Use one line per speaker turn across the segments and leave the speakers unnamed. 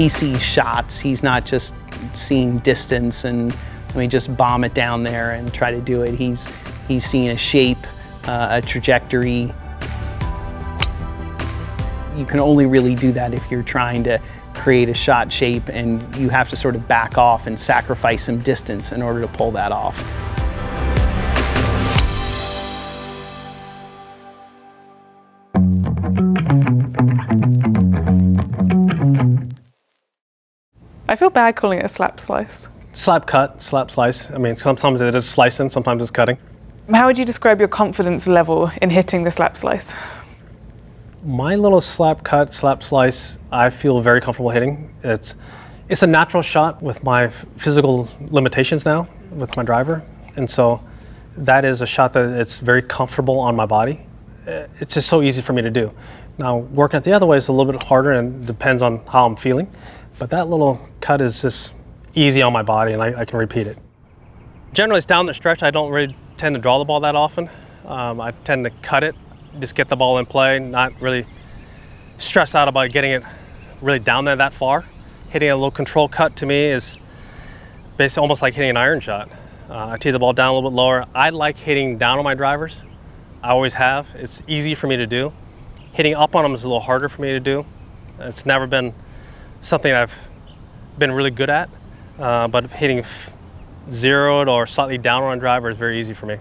he sees shots. He's not just seeing distance and let me just bomb it down there and try to do it. He's, he's seeing a shape, uh, a trajectory. You can only really do that if you're trying to create a shot shape and you have to sort of back off and sacrifice some distance in order to pull that off.
Feel bad calling it a slap slice.
Slap cut, slap slice. I mean, sometimes it is slicing, sometimes it's cutting.
How would you describe your confidence level in hitting the slap slice?
My little slap cut, slap slice, I feel very comfortable hitting. It's, it's a natural shot with my physical limitations now with my driver. And so that is a shot that it's very comfortable on my body. Eh, it's just so easy for me to do. Now, working it the other way is a little bit harder and depends on how I'm feeling. But that little cut is just easy on my body and I, I can repeat it. Generally, it's down the stretch. I don't really tend to draw the ball that often. Um, I tend to cut it, just get the ball in play, not really stress out about getting it really down there that far. Hitting a little control cut to me is basically almost like hitting an iron shot. Uh, I tee the ball down a little bit lower. I like hitting down on my drivers. I always have. It's easy for me to do. Hitting up on them is a little harder for me to do. It's never been something I've been really good at, uh, but hitting zeroed or slightly down on driver is very easy for me.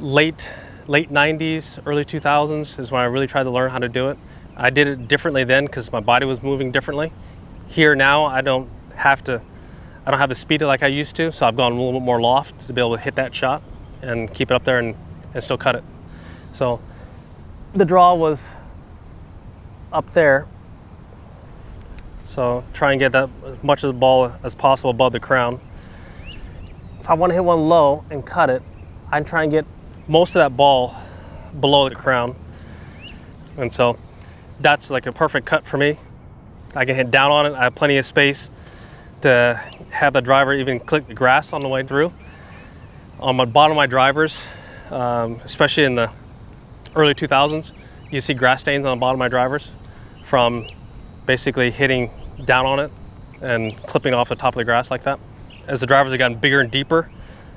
Late, late 90s, early 2000s is when I really tried to learn how to do it. I did it differently then because my body was moving differently. Here now, I don't have to, I don't have the speed like I used to, so I've gone a little bit more loft to be able to hit that shot and keep it up there and, and still cut it. So the draw was up there so try and get that as much of the ball as possible above the crown. If I want to hit one low and cut it, I try and get most of that ball below the crown. And so that's like a perfect cut for me. I can hit down on it. I have plenty of space to have the driver even click the grass on the way through. On my bottom of my drivers, um, especially in the early 2000s, you see grass stains on the bottom of my drivers from basically hitting down on it and clipping off the top of the grass like that. As the drivers have gotten bigger and deeper,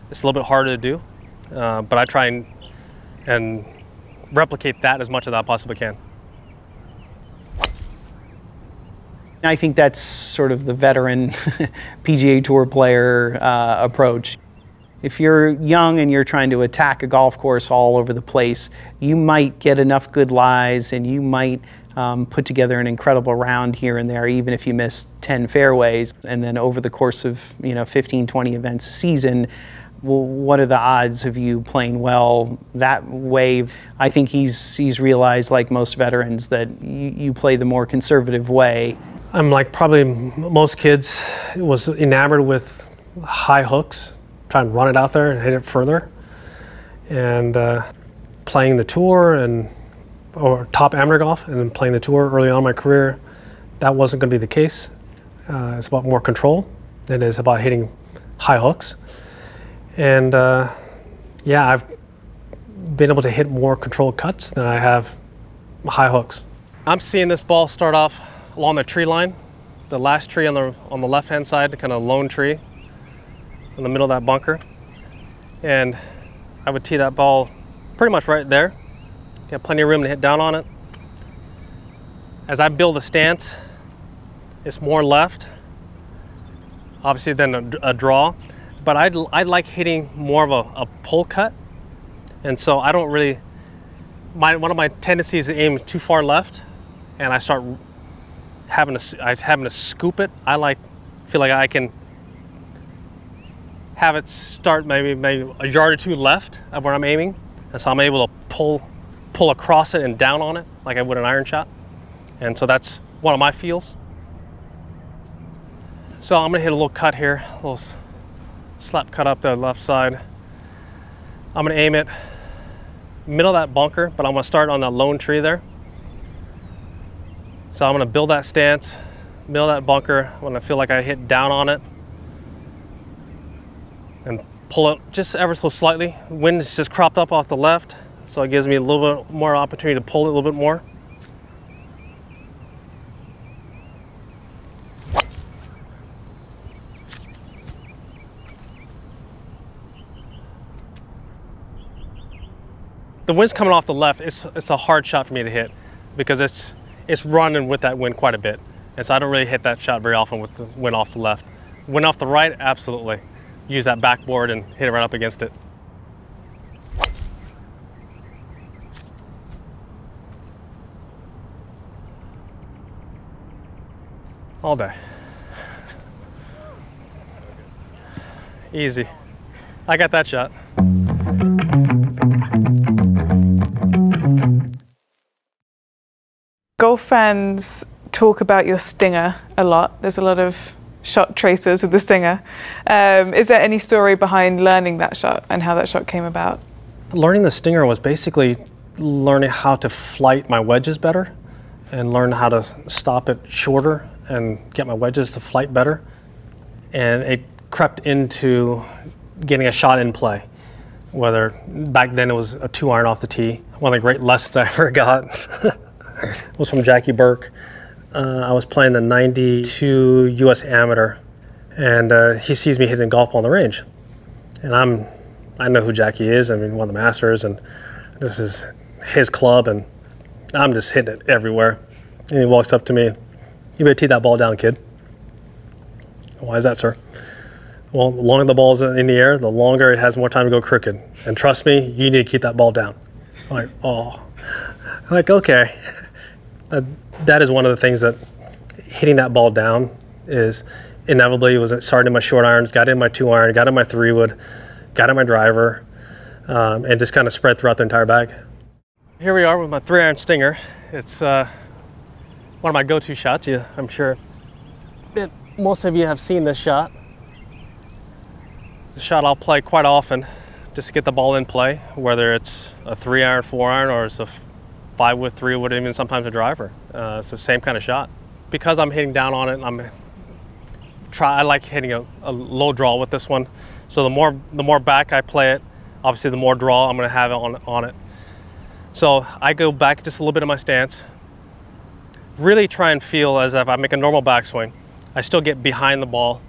it's a little bit harder to do, uh, but I try and, and replicate that as much as I possibly can.
I think that's sort of the veteran PGA Tour player uh, approach. If you're young and you're trying to attack a golf course all over the place, you might get enough good lies and you might um, put together an incredible round here and there, even if you miss 10 fairways. And then over the course of you know 15, 20 events a season, well, what are the odds of you playing well that way? I think he's he's realized, like most veterans, that you, you play the more conservative way.
I'm like probably most kids was enamored with high hooks, trying to run it out there and hit it further, and uh, playing the tour and or top amateur golf and then playing the tour early on in my career, that wasn't going to be the case. Uh, it's about more control than it is about hitting high hooks. And uh, yeah, I've been able to hit more controlled cuts than I have high hooks. I'm seeing this ball start off along the tree line, the last tree on the, on the left-hand side, the kind of lone tree in the middle of that bunker. And I would tee that ball pretty much right there. Got plenty of room to hit down on it. As I build a stance, it's more left, obviously than a, a draw, but I I like hitting more of a, a, pull cut. And so I don't really, my one of my tendencies is to aim too far left and I start having to, I having to scoop it. I like, feel like I can have it start maybe, maybe a yard or two left of where I'm aiming. And so I'm able to pull pull across it and down on it like I would an iron shot. And so that's one of my feels. So I'm gonna hit a little cut here, a little slap cut up the left side. I'm gonna aim it middle of that bunker, but I'm gonna start on that lone tree there. So I'm gonna build that stance, middle of that bunker when I feel like I hit down on it and pull it just ever so slightly. Wind is just cropped up off the left. So it gives me a little bit more opportunity to pull it a little bit more. The wind's coming off the left. It's, it's a hard shot for me to hit because it's, it's running with that wind quite a bit. And so I don't really hit that shot very often with the wind off the left. Wind off the right, absolutely. Use that backboard and hit it right up against it. All day. Easy. I got that shot.
Golf fans talk about your stinger a lot. There's a lot of shot tracers with the stinger. Um, is there any story behind learning that shot and how that shot came about?
Learning the stinger was basically learning how to flight my wedges better and learn how to stop it shorter and get my wedges to flight better. And it crept into getting a shot in play. Whether back then it was a two iron off the tee. One of the great lessons I ever got was from Jackie Burke. Uh, I was playing the 92 US Amateur, and uh, he sees me hitting a golf ball on the range. And I'm, I know who Jackie is. I mean, one of the masters, and this is his club, and I'm just hitting it everywhere. And he walks up to me, you better tee that ball down, kid. Why is that, sir? Well, the longer the ball's in the air, the longer it has more time to go crooked. And trust me, you need to keep that ball down. I'm like, oh. I'm like, okay. Uh, that is one of the things that hitting that ball down is inevitably was starting in my short irons, got in my two iron, got in my three wood, got in my driver, um, and just kind of spread throughout the entire bag. Here we are with my three iron stinger. It's uh, one of my go-to shots. You, I'm sure that most of you have seen this shot. The shot I'll play quite often just to get the ball in play, whether it's a three iron, four iron, or it's a five with three wood even sometimes a driver. Uh, it's the same kind of shot. Because I'm hitting down on it, I'm try. I like hitting a, a, low draw with this one. So the more the more back I play it, obviously the more draw I'm going to have on on it. So I go back just a little bit of my stance. Really try and feel as if I make a normal backswing. I still get behind the ball,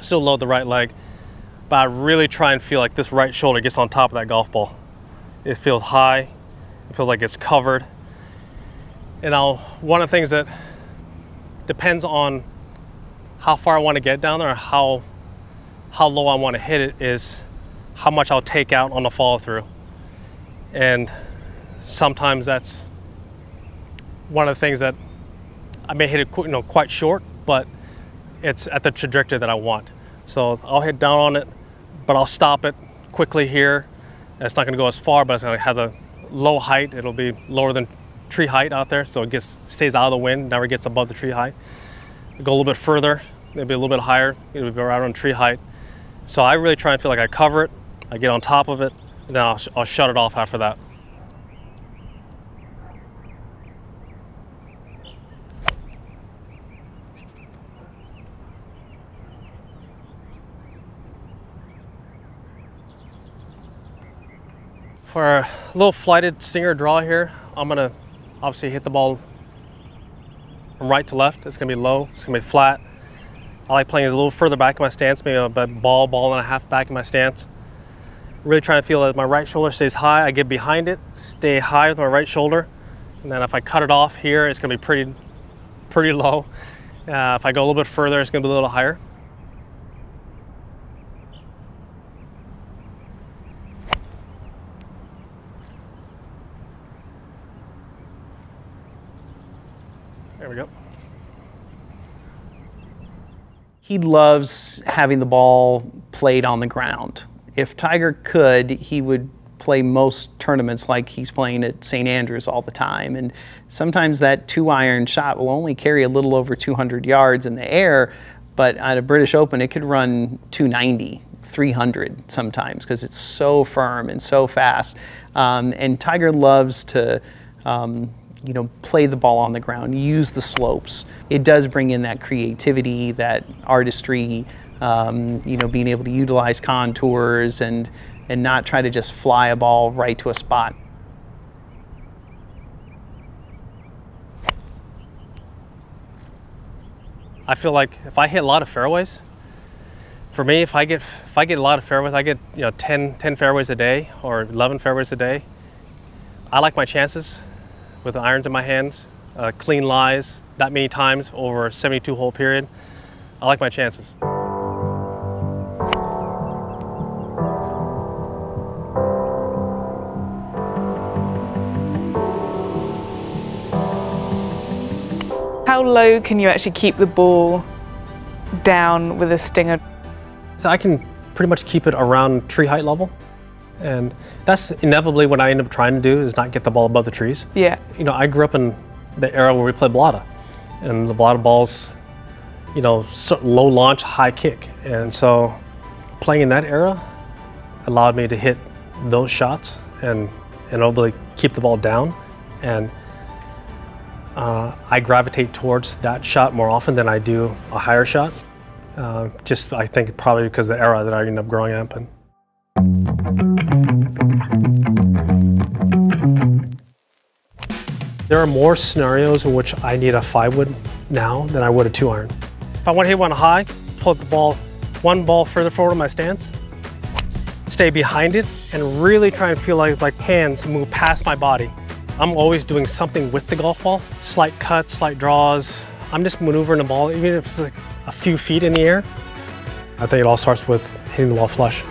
still load the right leg, but I really try and feel like this right shoulder gets on top of that golf ball. It feels high, it feels like it's covered. And now, one of the things that depends on how far I want to get down there or how, how low I want to hit it is how much I'll take out on the follow through. And sometimes that's one of the things that I may hit it you know, quite short, but it's at the trajectory that I want. So I'll hit down on it, but I'll stop it quickly here. It's not going to go as far, but it's to have a low height. It'll be lower than tree height out there, so it gets stays out of the wind, never gets above the tree height. Go a little bit further, maybe a little bit higher. It'll be right on tree height. So I really try and feel like I cover it, I get on top of it, and then I'll, I'll shut it off after that. A little flighted stinger draw here, I'm gonna obviously hit the ball from right to left. It's gonna be low, it's gonna be flat. I like playing a little further back in my stance, maybe a ball, ball and a half back in my stance. Really trying to feel that my right shoulder stays high. I get behind it, stay high with my right shoulder. And then if I cut it off here, it's gonna be pretty, pretty low. Uh, if I go a little bit further, it's gonna be a little higher. We go.
He loves having the ball played on the ground. If Tiger could, he would play most tournaments like he's playing at St. Andrews all the time. And sometimes that two iron shot will only carry a little over 200 yards in the air, but at a British Open, it could run 290, 300 sometimes because it's so firm and so fast. Um, and Tiger loves to. Um, you know, play the ball on the ground, use the slopes. It does bring in that creativity, that artistry, um, you know, being able to utilize contours and, and not try to just fly a ball right to a spot.
I feel like if I hit a lot of fairways, for me, if I get if I get a lot of fairways, I get you know 10, 10 fairways a day or 11 fairways a day, I like my chances with irons in my hands, uh, clean lies that many times over a 72 hole period. I like my chances.
How low can you actually keep the ball down with a stinger?
So I can pretty much keep it around tree height level. And that's inevitably what I end up trying to do is not get the ball above the trees.
Yeah.
You know, I grew up in the era where we played balata. And the balata balls, you know, low launch, high kick. And so playing in that era allowed me to hit those shots and, and hopefully keep the ball down. And uh, I gravitate towards that shot more often than I do a higher shot. Uh, just I think probably because of the era that I ended up growing up in. There are more scenarios in which I need a five wood now than I would a two iron. If I want to hit one high, pull the ball one ball further forward in my stance, stay behind it, and really try and feel like my hands move past my body. I'm always doing something with the golf ball, slight cuts, slight draws. I'm just maneuvering the ball, even if it's like a few feet in the air. I think it all starts with hitting the ball flush.